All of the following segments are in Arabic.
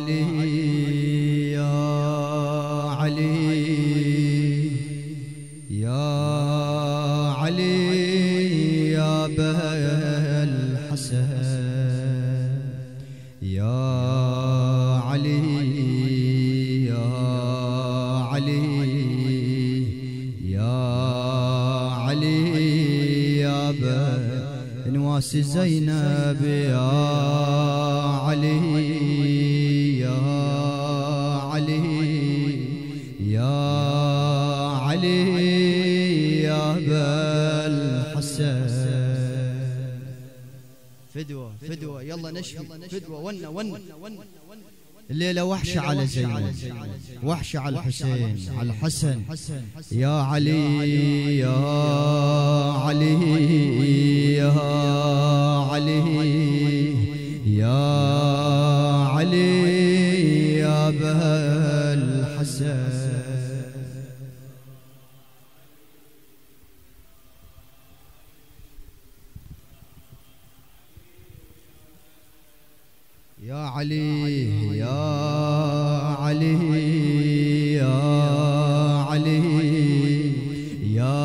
علي يا علي. يا علي يا به الحسن يا علي يا علي. يا علي يا به نواس زينب يا علي. علي يا بالحسن فدوة فدوة. يلا نشفي. فدوة. ون ون. الليلة وحشة على زينب وحشة على الحسين على الحسن يا علي يا علي يا علي يا علي يا به يا علي يا علي يا علي يا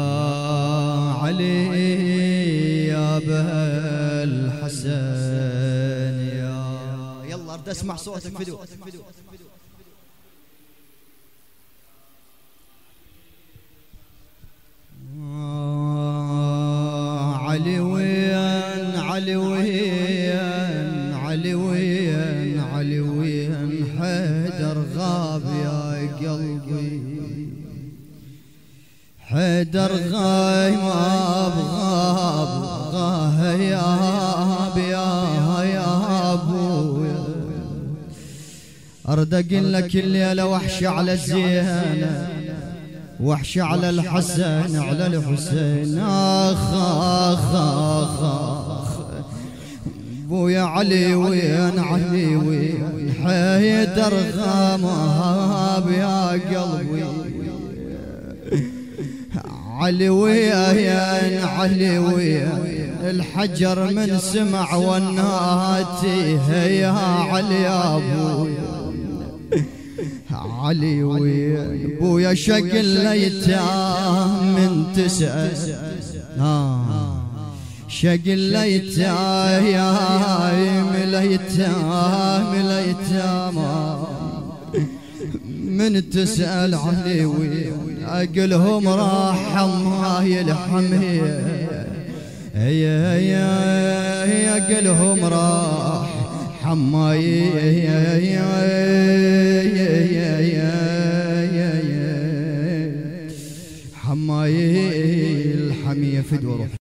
علي يا به الحسن يا يلا أرد اسمع صوتك فدوة علي وين؟ علي وين؟ حيدر غاب يا قلبي. حيدر غاي ما بغاب غاه يا يا يا ابويا أرد أقول لك الليلة وحشه على الزينة وحش على الحسن على الحسين. آخ آخ آخ آخ. بويا علي وين علي وين حيدر غامها يا قلبي. علي وين علي وين الحجر من سمع والناتي يا علي يا ابويا علي وين بويا شق الايتام من تسأل آه شق الايتام يا الايتام الايتام من تسأل علي وين اقلهم راح ماي الحمية يا يا يا أقلهم راح حماي يا يا حماي الحمية فدوة